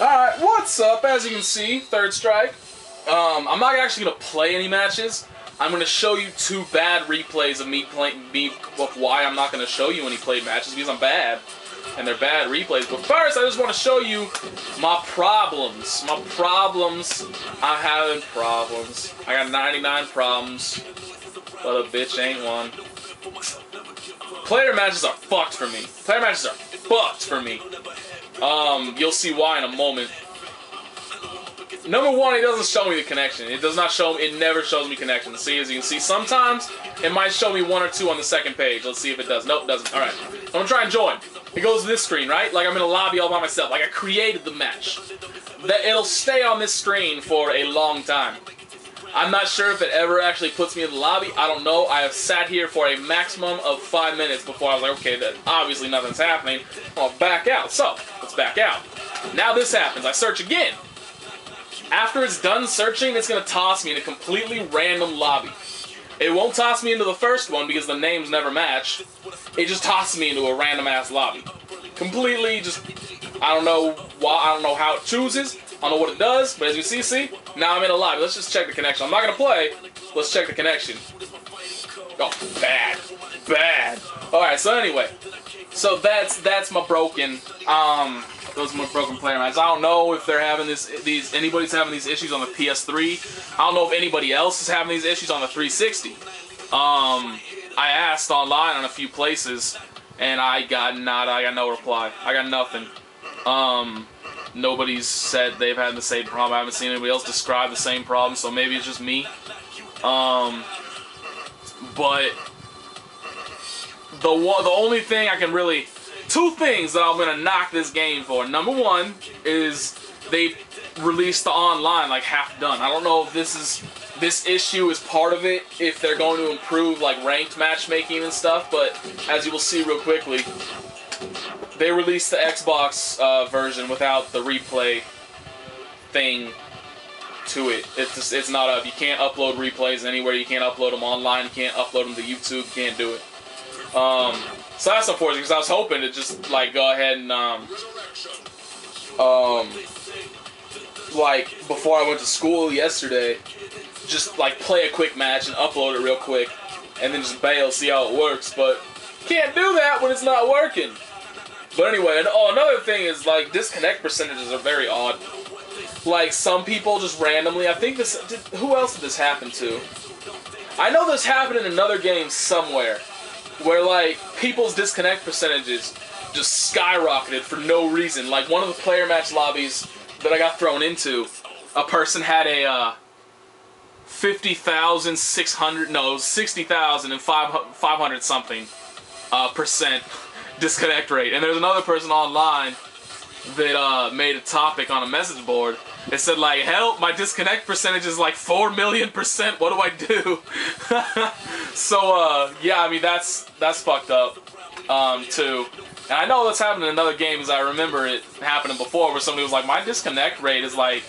Alright, what's up? As you can see, third strike. Um, I'm not actually gonna play any matches. I'm gonna show you two bad replays of me playing me of why I'm not gonna show you any played matches because I'm bad. And they're bad replays. But first I just wanna show you my problems. My problems. I'm having problems. I got 99 problems. But a bitch ain't one. Player matches are fucked for me. Player matches are fucked for me. Um, you'll see why in a moment. Number one, it doesn't show me the connection. It does not show. Me, it never shows me connection. See, as you can see, sometimes it might show me one or two on the second page. Let's see if it does. Nope, doesn't. All right, I'm gonna try and join. It goes to this screen, right? Like I'm in a lobby all by myself. Like I created the match. That it'll stay on this screen for a long time. I'm not sure if it ever actually puts me in the lobby. I don't know. I have sat here for a maximum of five minutes before I was like, okay, that obviously nothing's happening. I'll back out. So, let's back out. Now this happens. I search again. After it's done searching, it's going to toss me in a completely random lobby. It won't toss me into the first one because the names never match. It just tosses me into a random ass lobby. Completely just, I don't know why, I don't know how it chooses. I don't know what it does, but as you see, see, now I'm in a lobby. Let's just check the connection. I'm not going to play. Let's check the connection. Oh, bad. Bad. Alright, so anyway. So that's that's my broken, um, those are my broken player matches. I don't know if they're having this, these, anybody's having these issues on the PS3. I don't know if anybody else is having these issues on the 360. Um, I asked online on a few places, and I got not, I got no reply. I got nothing. Um, nobody's said they've had the same problem. I haven't seen anybody else describe the same problem, so maybe it's just me. Um, but the the only thing I can really, two things that I'm gonna knock this game for. Number one is they released the online like half done. I don't know if this is this issue is part of it. If they're going to improve like ranked matchmaking and stuff, but as you will see real quickly, they released the Xbox uh, version without the replay thing to it. It's just, it's not up. You can't upload replays anywhere. You can't upload them online. You can't upload them to YouTube. You can't do it. Um, so that's unfortunate because I was hoping to just like go ahead and um, um, like before I went to school yesterday, just like play a quick match and upload it real quick, and then just bail, see how it works. But can't do that when it's not working. But anyway, and oh, another thing is like disconnect percentages are very odd. Like some people just randomly, I think this. Did, who else did this happen to? I know this happened in another game somewhere, where like people's disconnect percentages just skyrocketed for no reason. Like one of the player match lobbies that I got thrown into, a person had a uh, 50,600, no, 60,000 and 500 something uh, percent disconnect rate. And there's another person online that uh, made a topic on a message board. It said like, help, my disconnect percentage is like 4 million percent. What do I do? so, uh, yeah, I mean, that's, that's fucked up, um, too. And I know that's happened in other games. I remember it happening before where somebody was like, my disconnect rate is like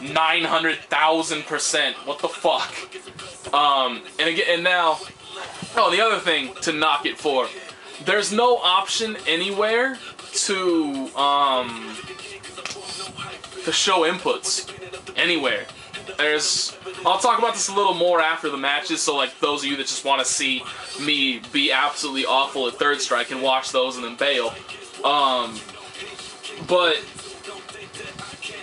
900,000%. What the fuck? Um, and again, and now, oh, the other thing to knock it for, there's no option anywhere to, um, to show inputs anywhere. There's, I'll talk about this a little more after the matches, so like those of you that just want to see me be absolutely awful at Third Strike and watch those and then bail. Um, but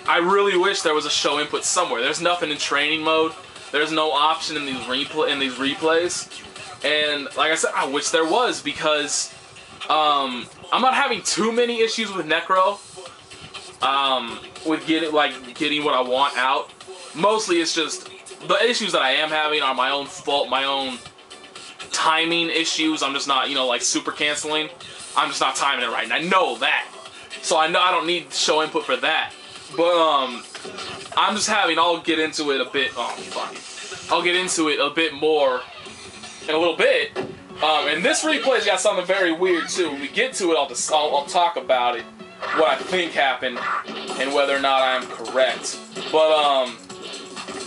I really wish there was a show input somewhere. There's nothing in training mode. There's no option in these replay in these replays. And like I said, I wish there was because um, I'm not having too many issues with Necro. Um, with getting like getting what I want out. Mostly it's just the issues that I am having are my own fault, my own timing issues. I'm just not, you know, like super canceling. I'm just not timing it right, and I know that. So I know I don't need show input for that. But um, I'm just having. I'll get into it a bit. Oh fuck. I'll get into it a bit more in a little bit. Um, and this replay's got something very weird too. When we get to it, I'll just I'll, I'll talk about it, what I think happened, and whether or not I am correct. But um,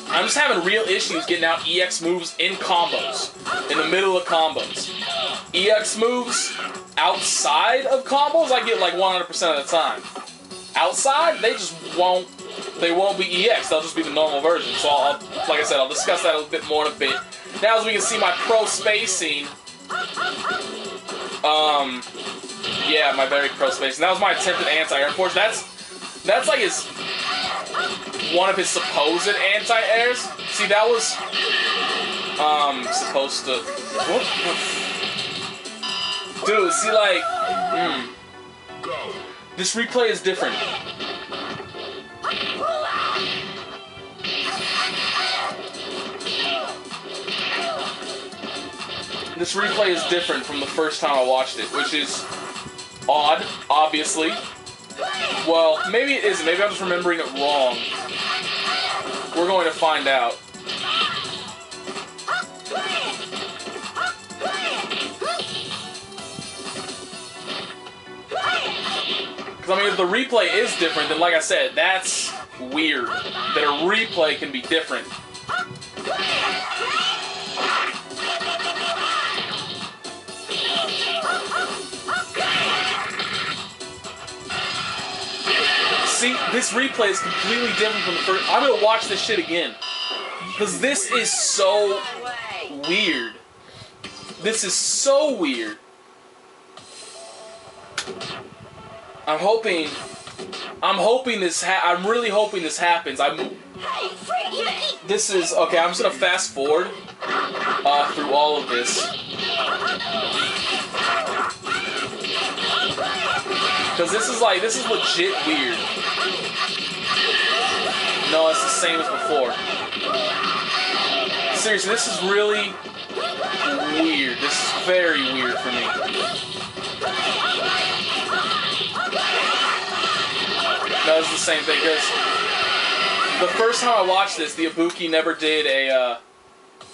I'm just having real issues getting out EX moves in combos, in the middle of combos. EX moves outside of combos, I get like 100% of the time. outside, they just won't. They won't be EX. They'll just be the normal version. So, I'll, like I said, I'll discuss that a bit more in a bit. Now, as we can see, my pro spacing. Um, yeah, my very pro spacing. That was my attempted anti-air. Force. That's that's like his one of his supposed anti-airs. See, that was um supposed to. Dude, see, like, mm, this replay is different. This replay is different from the first time I watched it, which is odd, obviously. Well, maybe it isn't. Maybe I'm just remembering it wrong. We're going to find out. Because, I mean, if the replay is different, then like I said, that's weird. That a replay can be different. See, this replay is completely different from the first. I'm gonna watch this shit again. Because this is so weird. This is so weird. I'm hoping. I'm hoping this. Ha- I'm really hoping this happens. I'm. This is okay. I'm just gonna fast forward uh, through all of this because this is like this is legit weird. No, it's the same as before. Seriously, this is really weird. This is very weird for me. No, it's the same thing because the first time I watched this, the Ibuki never did a uh,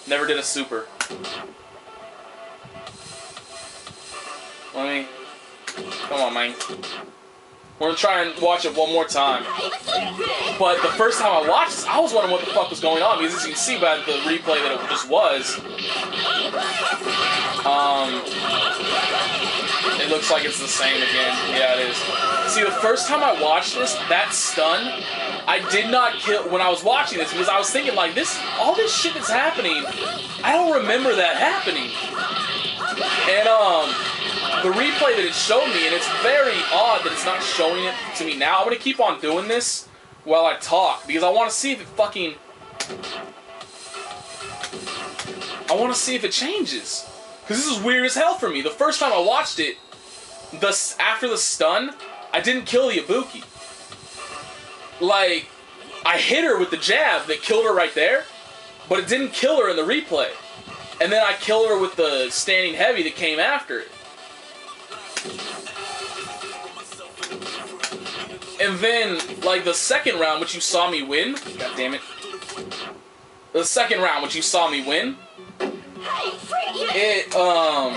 never did a super. Let me. Come on, man. We're gonna try and watch it one more time. But the first time I watched this, I was wondering what the fuck was going on because as you can see by the replay that it just was, um, it looks like it's the same again. Yeah, it is. See, the first time I watched this, that stun, I did not kill when I was watching this because I was thinking like this, all this shit that's happening, I don't remember that happening. And um, the replay that it showed me, and it's very odd that it's not showing it to me now. I'm gonna keep on doing this while I talk because I want to see if it fucking. I want to see if it changes because this is weird as hell for me. The first time I watched it, the after the stun, I didn't kill the Ibuki. Like, I hit her with the jab that killed her right there, but it didn't kill her in the replay. And then I killed her with the standing heavy that came after it. And then, like, the second round, which you saw me win, god damn it. The second round, which you saw me win, it, um,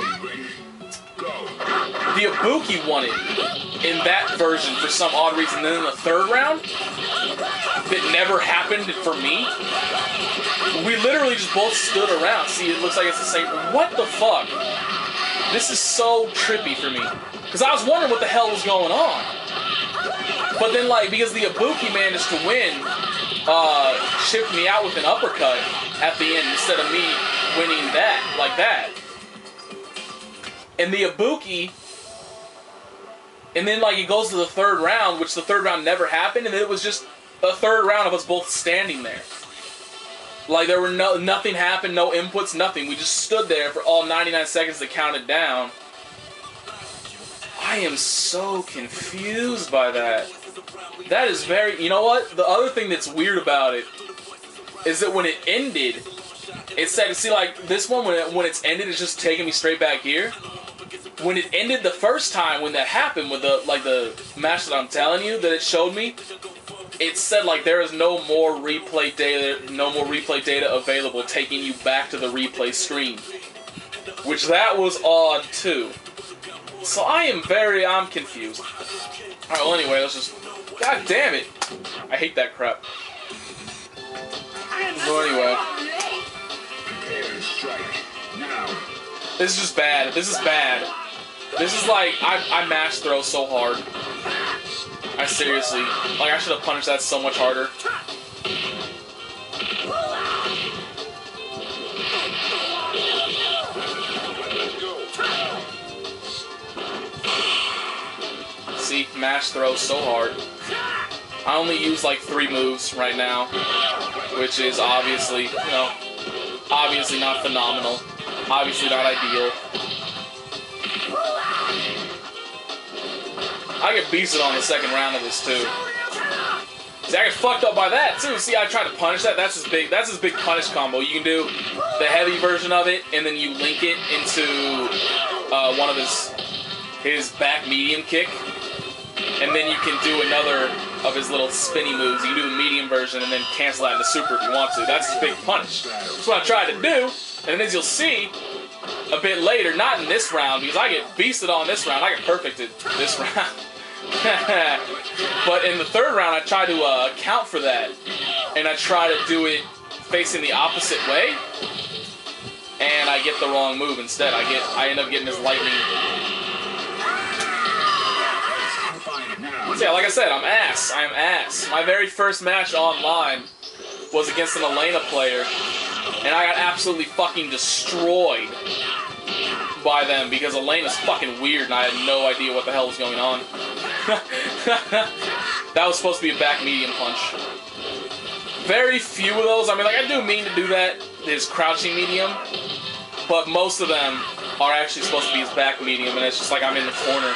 the Ibuki won it in that version for some odd reason. Then in the third round, that never happened for me. We literally just both stood around. See, it looks like it's the same. What the fuck? This is so trippy for me. Because I was wondering what the hell was going on. But then, like, because the Ibuki managed to win, uh, shipped me out with an uppercut at the end instead of me winning that, like that. And the Ibuki, and then, like, it goes to the third round, which the third round never happened, and it was just a third round of us both standing there. Like there were no nothing happened, no inputs, nothing. We just stood there for all 99 seconds to count it down. I am so confused by that. That is very. You know what? The other thing that's weird about it is that when it ended, it said, "See, like this one when it, when it's ended, it's just taking me straight back here." When it ended the first time, when that happened with the like the match that I'm telling you that it showed me, it said like there is no more replay data, no more replay data available, taking you back to the replay screen. Which that was odd too. So I am very, I'm confused. Alright, well anyway, let's just, god damn it. I hate that crap. So anyway. This is just bad. This is bad. This is like, I, I mash throw so hard. I seriously, like, I should have punished that so much harder. See, mash throws so hard. I only use like three moves right now, which is obviously, you know, obviously not phenomenal, obviously not ideal. I get beasted on the second round of this too. See, I get fucked up by that too. See, I tried to punish that. That's his big. That's his big punish combo. You can do the heavy version of it, and then you link it into uh, one of his his back medium kick, and then you can do another of his little spinny moves. You can do the medium version and then cancel that into super if you want to. That's his big punish. That's what I tried to do, and as you'll see, a bit later, not in this round, because I get beasted on this round. I get perfected this round. but in the third round, I try to uh, account for that, and I try to do it facing the opposite way, and I get the wrong move instead. I get, I end up getting this lightning. So yeah, like I said, I'm ass. I am ass. My very first match online was against an Elena player, and I got absolutely fucking destroyed by them because Elena's fucking weird and I had no idea what the hell was going on. that was supposed to be a back medium punch. Very few of those, I mean, like, I do mean to do that, his crouching medium, but most of them are actually supposed to be his back medium, and it's just like I'm in the corner.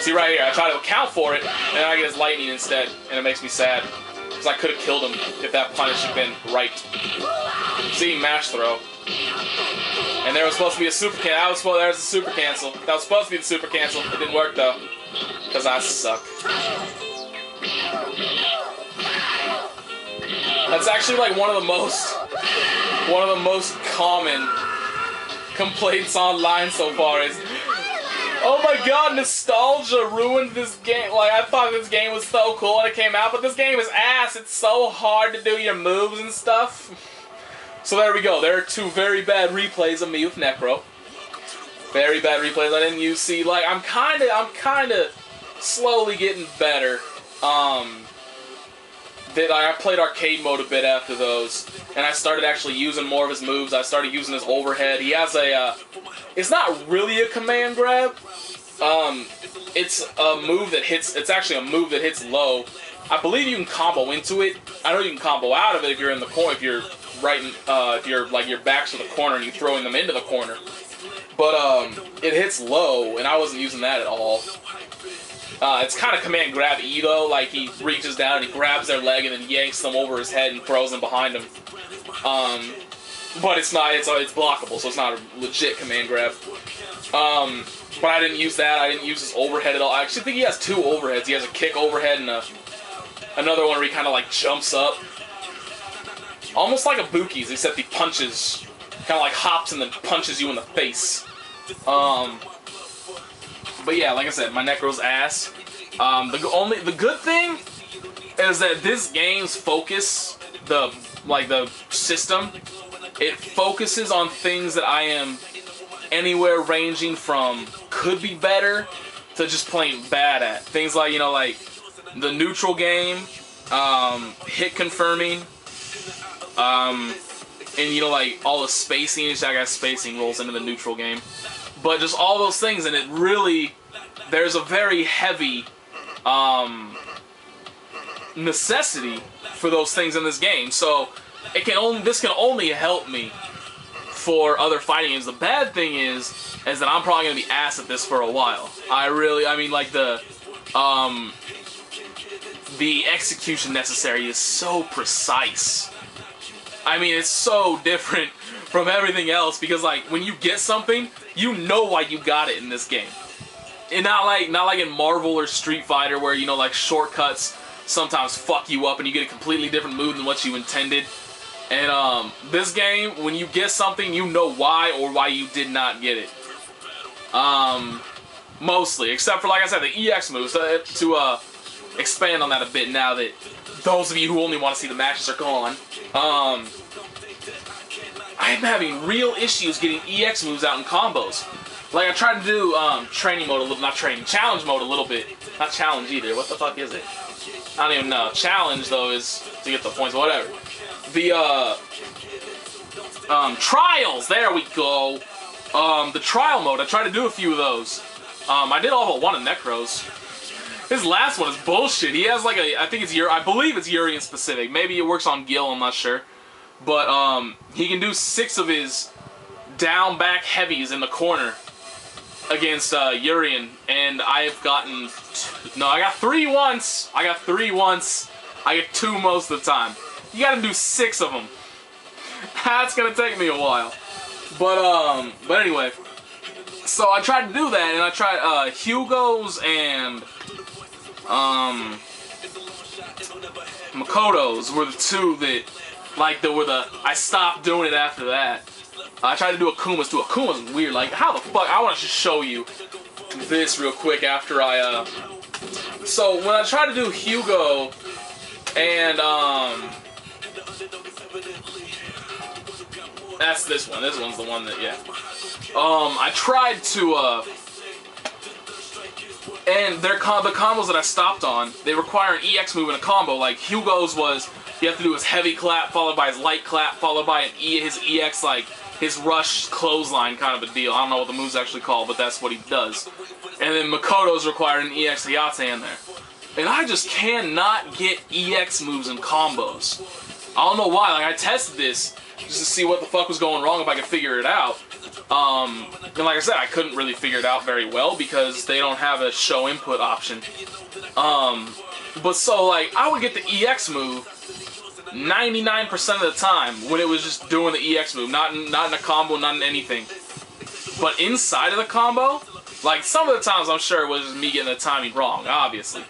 See right here, I try to account for it, and I get his lightning instead, and it makes me sad. Because I could have killed him if that punish had been right. See, mash throw. And there was supposed to be a super cancel. I was supposed there was a super cancel. That was supposed to be the super cancel. It didn't work though. Because I suck. That's actually like one of the most one of the most common complaints online so far is Oh my god, nostalgia ruined this game. Like, I thought this game was so cool when it came out, but this game is ass. It's so hard to do your moves and stuff. So there we go. There are two very bad replays of me with Necro. Very bad replays. I didn't use see like I'm kind of I'm kind of slowly getting better. Um that I played arcade mode a bit after those, and I started actually using more of his moves. I started using his overhead. He has a, uh, it's not really a command grab. Um, it's a move that hits. It's actually a move that hits low. I believe you can combo into it. I know you can combo out of it if you're in the corner. If you're right, in, uh, if you're like your back's to the corner and you're throwing them into the corner. But um, it hits low, and I wasn't using that at all. Uh, it's kind of command grab E though, like he reaches down and he grabs their leg and then yanks them over his head and throws them behind him. Um, but it's not, it's, it's blockable, so it's not a legit command grab. Um, but I didn't use that, I didn't use his overhead at all. I actually think he has two overheads. He has a kick overhead and a, another one where he kind of like jumps up. Almost like Ibuki's, except he punches, kind of like hops and then punches you in the face. Um, but yeah, like I said, my Necro's ass. Um, the only the good thing is that this game's focus, the like the system, it focuses on things that I am anywhere ranging from could be better to just plain bad at. Things like you know like the neutral game, um, hit confirming, um, and you know like all the spacing. I got spacing rolls into the neutral game but just all those things, and it really there's a very heavy um, necessity for those things in this game. So it can only this can only help me for other fighting games. The bad thing is is that I'm probably gonna be ass at this for a while. I really, I mean, like the um, the execution necessary is so precise. I mean, it's so different from everything else because like when you get something, you know why you got it in this game. And not like not like in Marvel or Street Fighter where you know like shortcuts sometimes fuck you up and you get a completely different move than what you intended. And um, this game, when you get something, you know why or why you did not get it. Um, mostly, except for like I said, the EX moves. To, to uh, expand on that a bit now that those of you who only want to see the matches are gone. Um, I'm having real issues getting EX moves out in combos. Like I tried to do um, training mode a little, not training, challenge mode a little bit. Not challenge either. What the fuck is it? I don't even know. Challenge though is to get the points, whatever. The uh, um, trials. There we go. Um, the trial mode. I tried to do a few of those. Um, I did all but one of Necros. His last one is bullshit. He has like a, I think it's Ur, I believe it's Urian specific. Maybe it works on Gil. I'm not sure. But um, he can do six of his down back heavies in the corner against uh, Urian, and I've gotten no, I got three once. I got three once. I get two most of the time. You got to do six of them. That's gonna take me a while. But um, but anyway, so I tried to do that, and I tried uh, Hugo's and um, Makoto's were the two that like there were the I stopped doing it after that. I tried to do Akuma's too. Akuma's weird. Like how the fuck? I want to just show you this real quick after I uh. So when I tried to do Hugo and um. That's this one. This one's the one that yeah. Um, I tried to uh. And their com the combos that I stopped on, they require an EX move in a combo. Like Hugo's was, you have to do his heavy clap followed by his light clap followed by an E his EX like his rush clothesline kind of a deal. I don't know what the move's actually called, but that's what he does. And then Makoto's required an EX Hayate in there. And I just cannot get EX moves and combos. I don't know why. Like I tested this just to see what the fuck was going wrong if I could figure it out. Um, and like I said, I couldn't really figure it out very well because they don't have a show input option. Um, but so like I would get the EX move 99% of the time when it was just doing the EX move, not in, not in a combo, not in anything. But inside of the combo, like some of the times I'm sure it was just me getting the timing wrong, obviously.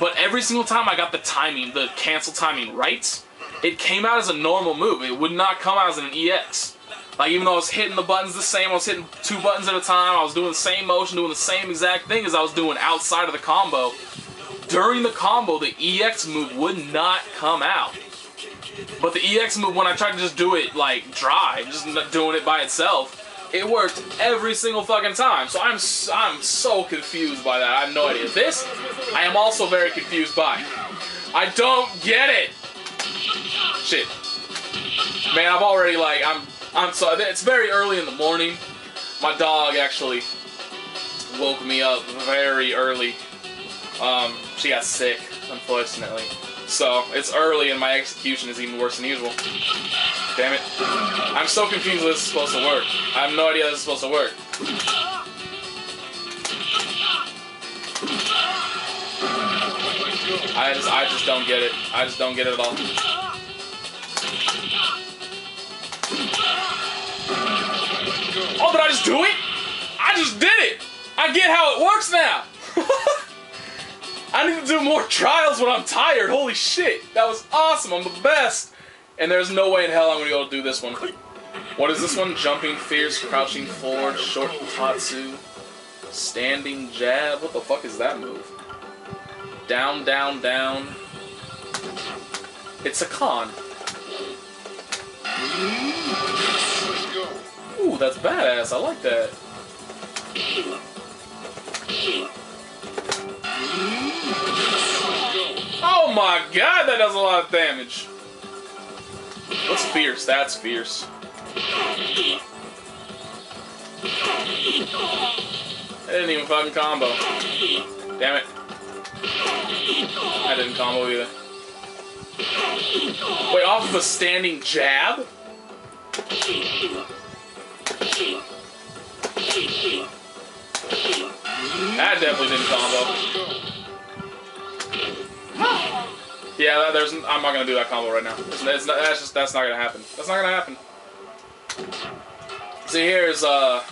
But every single time I got the timing, the cancel timing right, it came out as a normal move. It would not come out as an EX. Like even though I was hitting the buttons the same, I was hitting two buttons at a time, I was doing the same motion, doing the same exact thing as I was doing outside of the combo. During the combo, the EX move would not come out. But the EX move, when I tried to just do it like dry, just doing it by itself, it worked every single fucking time. So I'm I'm so confused by that. I have no idea. This, I am also very confused by. I don't get it. Shit. Man, I'm already like I'm I'm sorry. It's very early in the morning. My dog actually woke me up very early. Um, she got sick, unfortunately. So, it's early and my execution is even worse than usual. Damn it. I'm so confused this is supposed to work. I have no idea this is supposed to work. I just, I just don't get it. I just don't get it at all. Oh, did I just do it? I just did it! I get how it works now! I need to do more trials when I'm tired. Holy shit. That was awesome. I'm the best. And there's no way in hell I'm going to be able to do this one. What is this one? Jumping fierce, crouching forward, short tatsu, standing jab. What the fuck is that move? Down, down, down. It's a con. That's badass. I like that. Oh my god, that does a lot of damage. What's fierce? That's fierce. I didn't even fucking combo. Damn it. I didn't combo either. Wait, off of a standing jab? That definitely didn't combo. Yeah, that, there's. I'm not gonna do that combo right now. It's, it's not, that's just that's not gonna happen. That's not gonna happen. See, here's uh.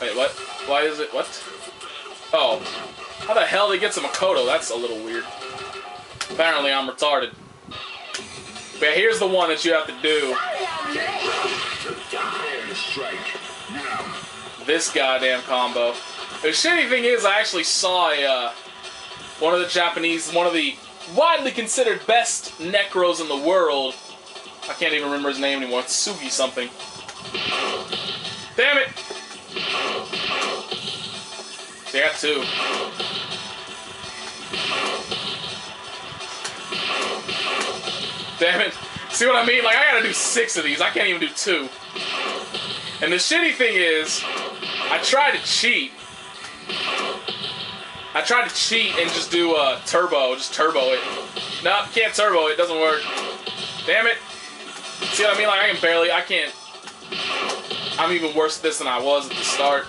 Wait, what? Why is it what? Oh, how the hell did he get some Makoto? That's a little weird. Apparently, I'm retarded. But here's the one that you have to do. This goddamn combo. The shitty thing is, I actually saw a, uh, one of the Japanese, one of the widely considered best Necros in the world. I can't even remember his name anymore. It's Sugi something. Damn it! Two. Damn it. See what I mean? Like, I gotta do six of these. I can't even do two. And the shitty thing is, I tried to cheat. I tried to cheat and just do a uh, turbo, just turbo it. Nope, can't turbo it, doesn't work. Damn it. See what I mean? Like, I can barely, I can't. I'm even worse at this than I was at the start.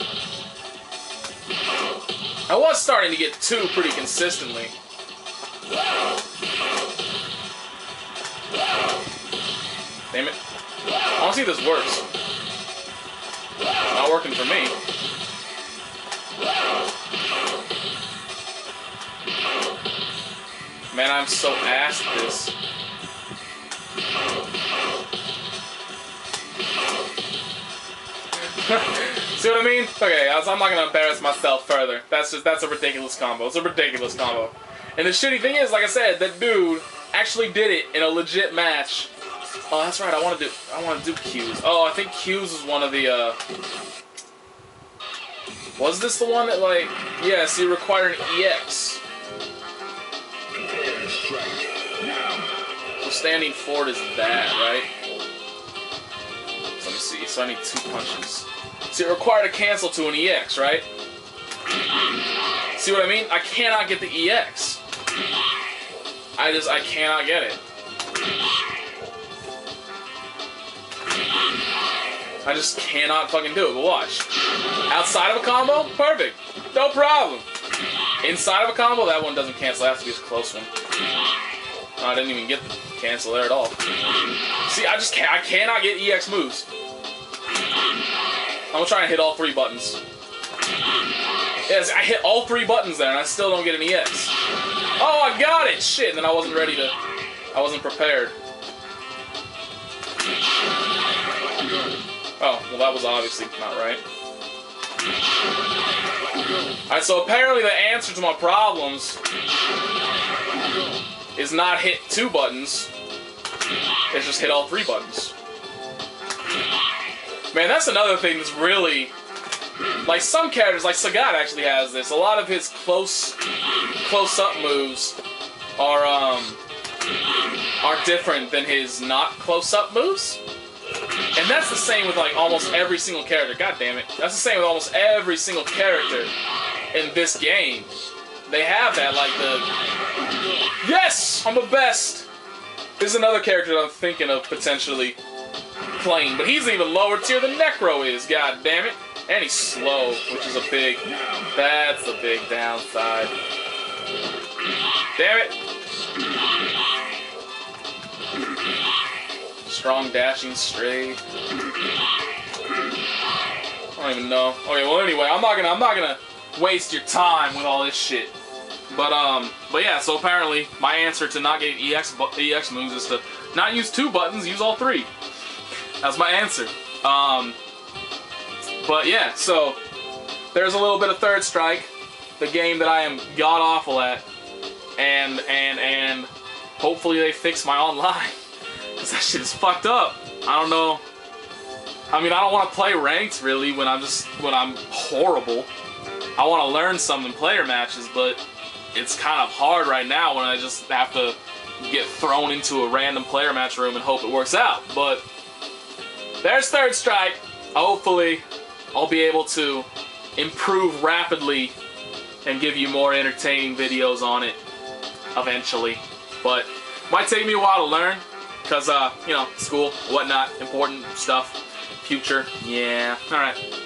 I was starting to get two pretty consistently. Damn it. I to see if this works. Not working for me. Man, I'm so ass this. See what I mean? Okay, I'm not gonna embarrass myself further. That's just that's a ridiculous combo. It's a ridiculous combo. And the shitty thing is, like I said, that dude actually did it in a legit match. Oh, that's right. I want to do I want to do Q's. Oh, I think Q's is one of the. uh... Was this the one that like? Yeah, see, require an EX. So standing forward is that, right? So let me see. So I need two punches. See, it required a cancel to an EX, right? See what I mean? I cannot get the EX. I just, I cannot get it. I just cannot fucking do it, but watch. Outside of a combo, perfect. No problem. Inside of a combo, that one doesn't cancel. It has to be a close one. Oh, I didn't even get the cancel there at all. See, I just can't, I cannot get EX moves. I'm gonna try and hit all three buttons. Yes, I hit all three buttons there and I still don't get an EX. Oh, I got it! Shit, and then I wasn't ready to... I wasn't prepared. Oh, well that was obviously not right. Alright, so apparently the answer to my problems is not hit two buttons, it's just hit all three buttons. Man, that's another thing that's really like some characters, like Sagat actually has this. A lot of his close close up moves are um are different than his not close up moves. And that's the same with like almost every single character. God damn it. That's the same with almost every single character in this game. They have that like the Yes! I'm the best! This is another character that I'm thinking of potentially playing, but he's even lower tier than Necro is, god damn it. And he's slow, which is a big, that's a big downside. Damn it! Strong dashing straight. I don't even know. Okay, well anyway, I'm not gonna I'm not gonna waste your time with all this shit. But um, but yeah. So apparently, my answer to not getting EX EX moves is to not use two buttons, use all three. That's my answer. Um, but yeah, so there's a little bit of Third Strike, the game that I am god awful at, and and and hopefully they fix my online, cause that shit is fucked up. I don't know. I mean, I don't want to play ranked really when I'm just when I'm horrible. I want to learn some in player matches, but it's kind of hard right now when I just have to get thrown into a random player match room and hope it works out. But there's Third Strike. Hopefully, I'll be able to improve rapidly and give you more entertaining videos on it eventually. But might take me a while to learn because, uh, you know, school, whatnot, important stuff, future. Yeah, alright.